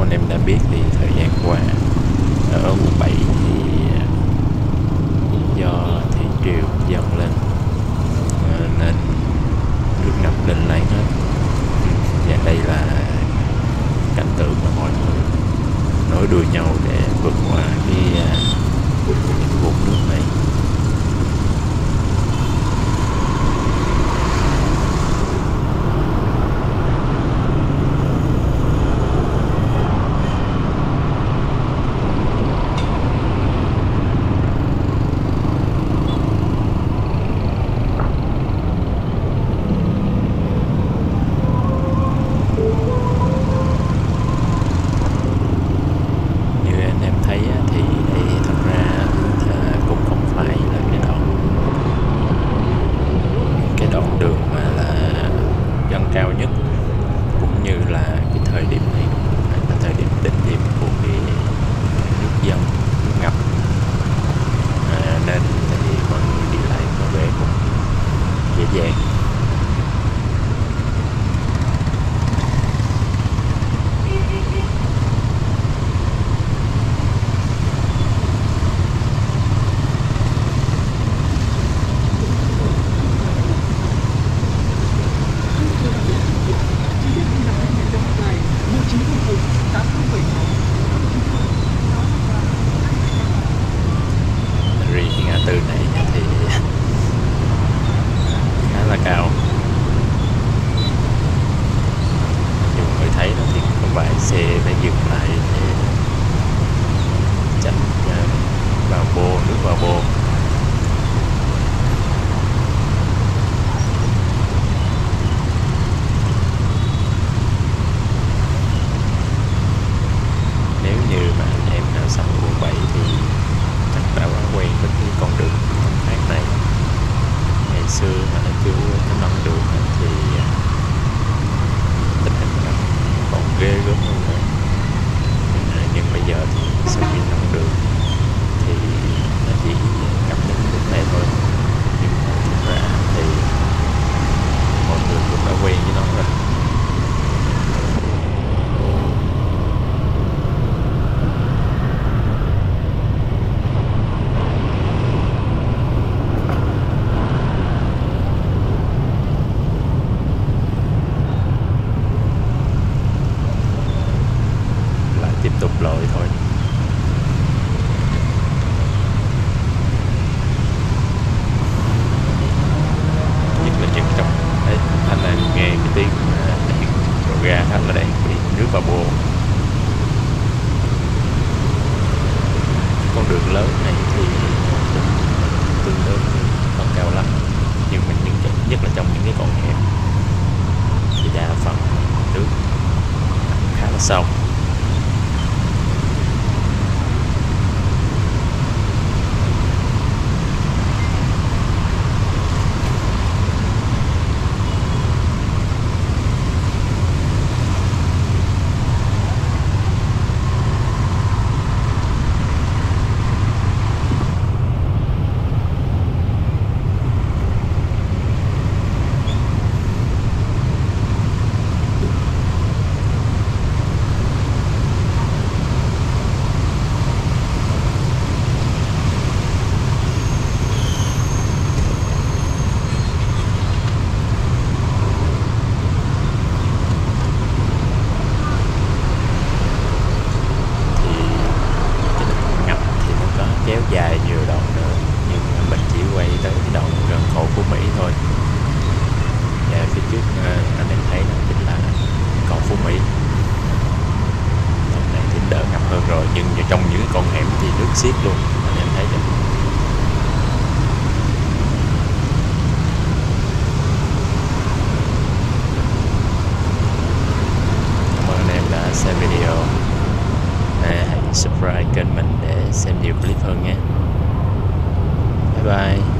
anh em đã biết thì thời gian qua ờ, ở quận 7 thì ờ, do thị triều dần lên. cao nhất. Từ này thì khá là cao. Nhưng mọi người thấy đó thì có vài xe đã dừng lại để tránh ờ, vào bô nước vào bô nếu như mà anh em nào sống quận 7 thì chắc đã quá quen với cái con đường thông thoát này ngày xưa mà nó chưa có nâng đường á thì à, tình hình nó còn ghê gớm hơn nữa nhưng, à, nhưng bây giờ thì sau khi nâng đường thì nó chỉ cập đến lúc này thôi nhưng mà thực ra thì mọi người cũng đã quen với nó rồi lại tiếp tục lội thôi nhất là chừng trong đấy anh là nghe cái tiếng à, điện rồ ga thành là đang bị nước vào bồ con đường lớn này thì tương đối không cao lắm, nhưng mà những nhất là trong những cái con hẻm, thì đa phần nước khá là sâu thì cái đoạn ngập thì nó có kéo dài nhiều đoạn nữa nhưng mà mình chỉ quay tới cái đoạn gần hồ Phú Mỹ thôi và phía trước ờ, anh em thấy đó chính là cầu Phú Mỹ đoạn này thì đỡ ngập hơn rồi nhưng mà trong những con hẻm thì luôn anh em thấy chưa? Cảm ơn anh em đã xem video. À, hãy subscribe kênh mình để xem nhiều clip hơn nhé. Bye bye.